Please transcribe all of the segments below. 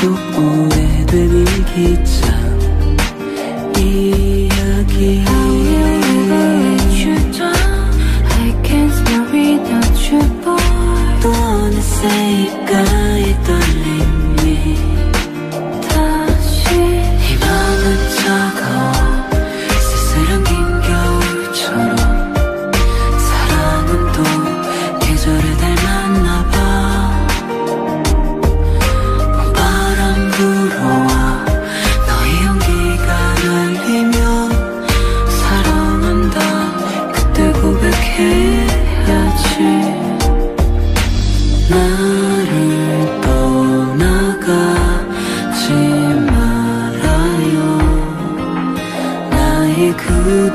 속 오래된 일기장 이야기 또 어느새가에 떨린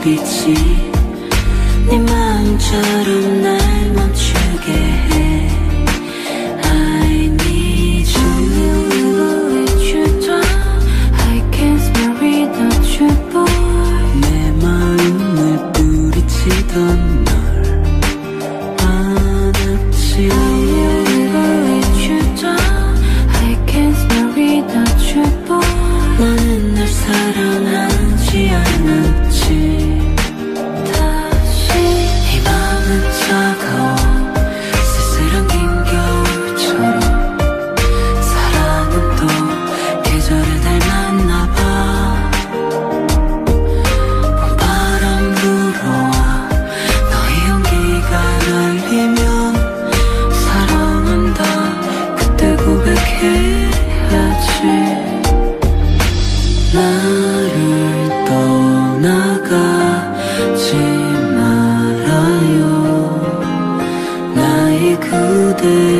불빛이 네 마음처럼 날 멈추게 해 I need you With your tongue I can't smell without you boy 내 마음을 뿌리치던 그